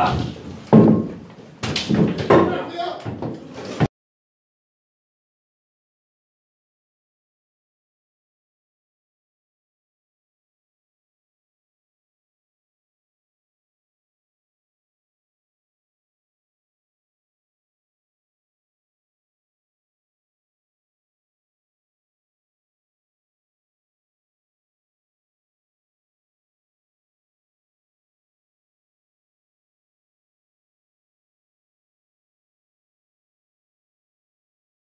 up!